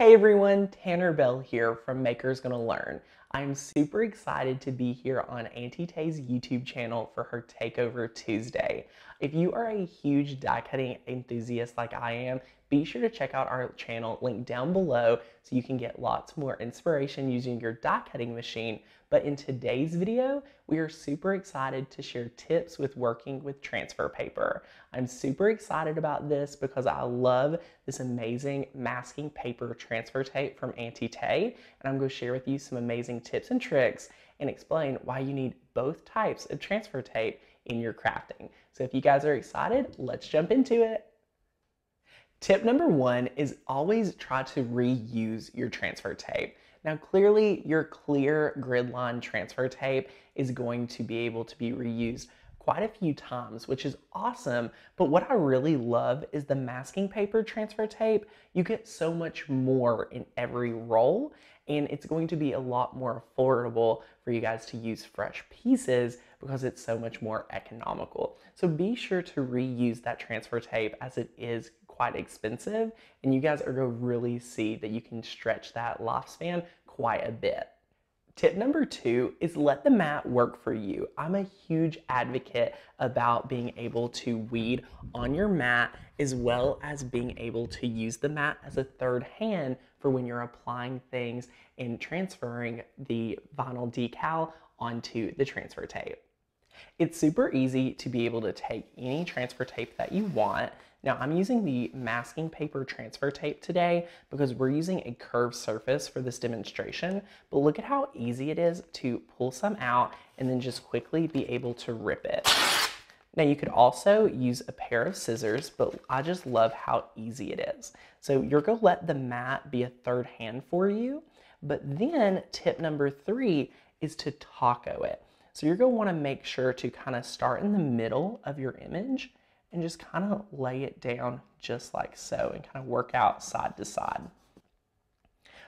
Hey everyone, Tanner Bell here from Makers Gonna Learn. I'm super excited to be here on Auntie Tay's YouTube channel for her Takeover Tuesday. If you are a huge die cutting enthusiast like I am, be sure to check out our channel linked down below so you can get lots more inspiration using your die cutting machine. But in today's video, we are super excited to share tips with working with transfer paper. I'm super excited about this because I love this amazing masking paper transfer tape from Auntie Tay, and I'm going to share with you some amazing tips and tricks and explain why you need both types of transfer tape in your crafting. So if you guys are excited, let's jump into it. Tip number one is always try to reuse your transfer tape. Now clearly your clear grid line transfer tape is going to be able to be reused quite a few times, which is awesome. But what I really love is the masking paper transfer tape. You get so much more in every roll and it's going to be a lot more affordable for you guys to use fresh pieces because it's so much more economical. So be sure to reuse that transfer tape as it is quite expensive and you guys are going to really see that you can stretch that lifespan quite a bit. Tip number two is let the mat work for you. I'm a huge advocate about being able to weed on your mat as well as being able to use the mat as a third hand for when you're applying things and transferring the vinyl decal onto the transfer tape. It's super easy to be able to take any transfer tape that you want. Now I'm using the masking paper transfer tape today because we're using a curved surface for this demonstration, but look at how easy it is to pull some out and then just quickly be able to rip it. Now you could also use a pair of scissors, but I just love how easy it is. So you're gonna let the mat be a third hand for you, but then tip number three is to taco it. So you're want to make sure to kind of start in the middle of your image and just kind of lay it down just like so and kind of work out side to side.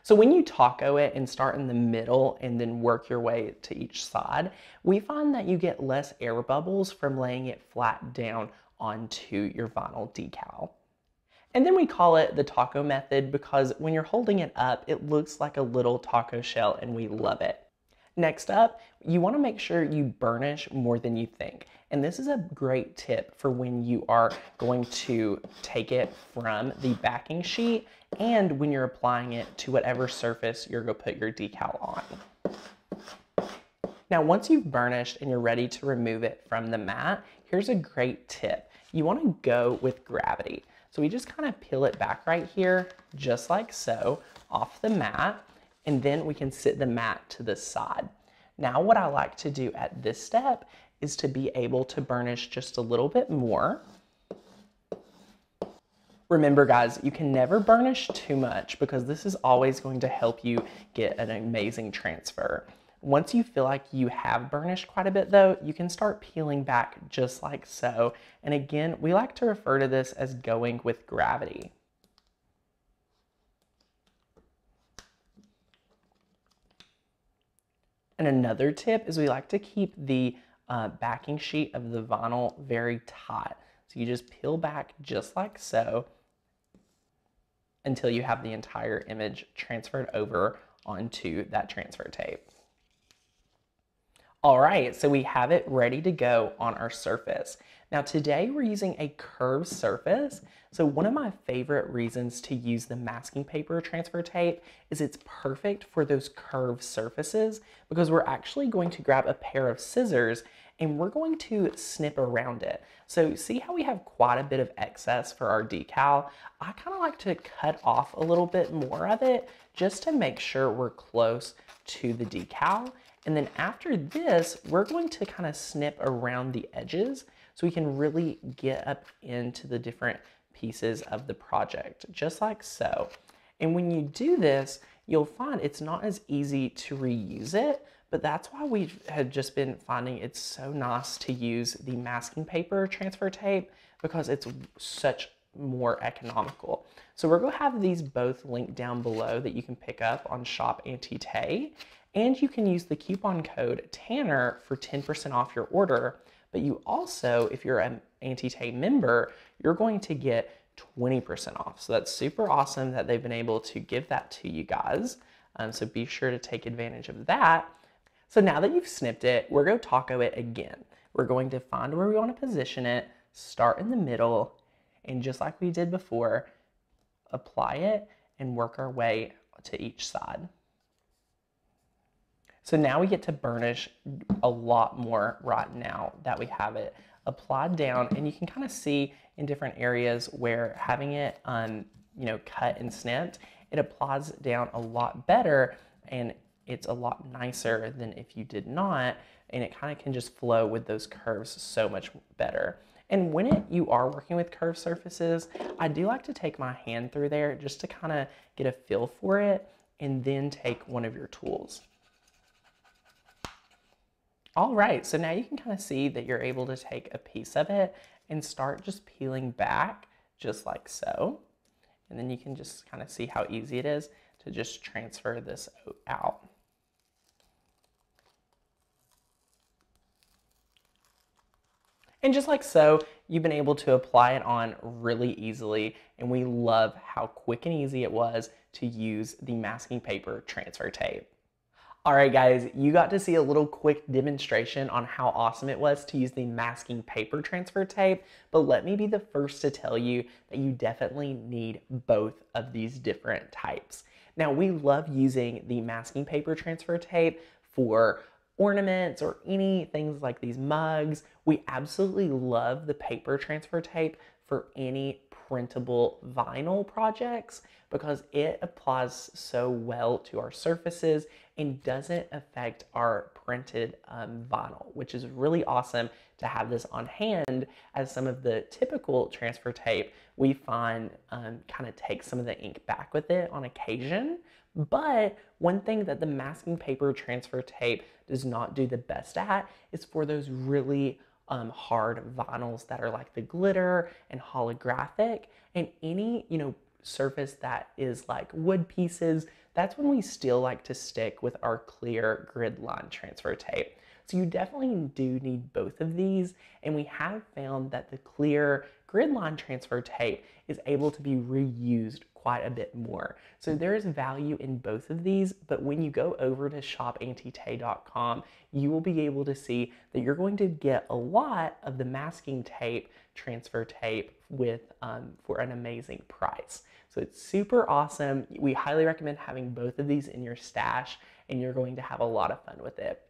So when you taco it and start in the middle and then work your way to each side, we find that you get less air bubbles from laying it flat down onto your vinyl decal. And then we call it the taco method because when you're holding it up, it looks like a little taco shell and we love it. Next up, you wanna make sure you burnish more than you think. And this is a great tip for when you are going to take it from the backing sheet and when you're applying it to whatever surface you're gonna put your decal on. Now, once you've burnished and you're ready to remove it from the mat, here's a great tip. You wanna go with gravity. So we just kind of peel it back right here, just like so, off the mat and then we can sit the mat to the side. Now what I like to do at this step is to be able to burnish just a little bit more. Remember guys, you can never burnish too much because this is always going to help you get an amazing transfer. Once you feel like you have burnished quite a bit though, you can start peeling back just like so. And again, we like to refer to this as going with gravity. And another tip is we like to keep the uh, backing sheet of the vinyl very tight. So you just peel back just like so until you have the entire image transferred over onto that transfer tape. All right, so we have it ready to go on our surface. Now today we're using a curved surface. So one of my favorite reasons to use the masking paper transfer tape is it's perfect for those curved surfaces because we're actually going to grab a pair of scissors and we're going to snip around it. So see how we have quite a bit of excess for our decal? I kind of like to cut off a little bit more of it just to make sure we're close to the decal. And then after this, we're going to kind of snip around the edges so we can really get up into the different pieces of the project, just like so. And when you do this, you'll find it's not as easy to reuse it, but that's why we have just been finding it's so nice to use the masking paper transfer tape because it's such more economical. So we're gonna have these both linked down below that you can pick up on Shop Auntie Tay. And you can use the coupon code TANNER for 10% off your order. But you also, if you're an Auntie Tay member, you're going to get 20% off. So that's super awesome that they've been able to give that to you guys. Um, so be sure to take advantage of that. So now that you've snipped it, we're going to taco it again. We're going to find where we want to position it, start in the middle, and just like we did before, apply it and work our way to each side. So now we get to burnish a lot more right now that we have it applied down and you can kind of see in different areas where having it um, you know cut and snipped it applies down a lot better and it's a lot nicer than if you did not and it kind of can just flow with those curves so much better. And when it, you are working with curved surfaces, I do like to take my hand through there just to kind of get a feel for it and then take one of your tools. All right, so now you can kind of see that you're able to take a piece of it and start just peeling back just like so. And then you can just kind of see how easy it is to just transfer this out. And just like so, you've been able to apply it on really easily. And we love how quick and easy it was to use the masking paper transfer tape. All right, guys, you got to see a little quick demonstration on how awesome it was to use the masking paper transfer tape, but let me be the first to tell you that you definitely need both of these different types. Now, we love using the masking paper transfer tape for ornaments or any things like these mugs. We absolutely love the paper transfer tape for any printable vinyl projects because it applies so well to our surfaces and doesn't affect our printed um, vinyl, which is really awesome to have this on hand as some of the typical transfer tape we find um, kind of takes some of the ink back with it on occasion. But one thing that the masking paper transfer tape does not do the best at is for those really um, hard vinyls that are like the glitter and holographic and any, you know, surface that is like wood pieces, that's when we still like to stick with our clear grid line transfer tape. So you definitely do need both of these. And we have found that the clear grid line transfer tape is able to be reused quite a bit more. So there is value in both of these, but when you go over to shopauntietay.com, you will be able to see that you're going to get a lot of the masking tape, transfer tape with um, for an amazing price. So it's super awesome. We highly recommend having both of these in your stash and you're going to have a lot of fun with it.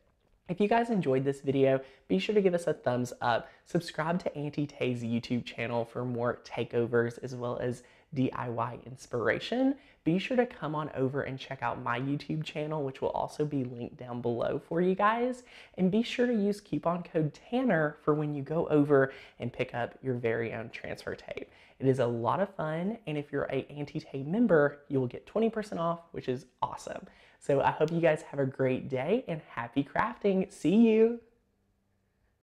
If you guys enjoyed this video, be sure to give us a thumbs up. Subscribe to Auntie Tay's YouTube channel for more takeovers as well as DIY inspiration, be sure to come on over and check out my YouTube channel, which will also be linked down below for you guys. And be sure to use coupon code TANNER for when you go over and pick up your very own transfer tape. It is a lot of fun, and if you're a Auntie Tay member, you will get 20% off, which is awesome. So I hope you guys have a great day and happy crafting. See you!